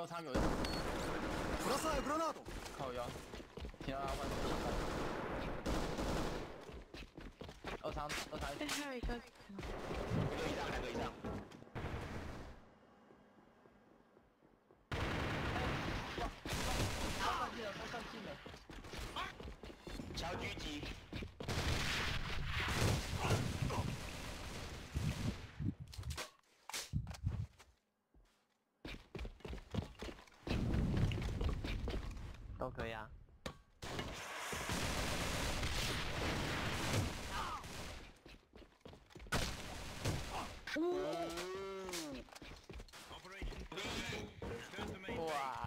二仓有人ブラサーグラナード靠腰，听到他外面二仓二仓哎，还有一个，一个以上，两个以上。他上进 都可以啊。哇。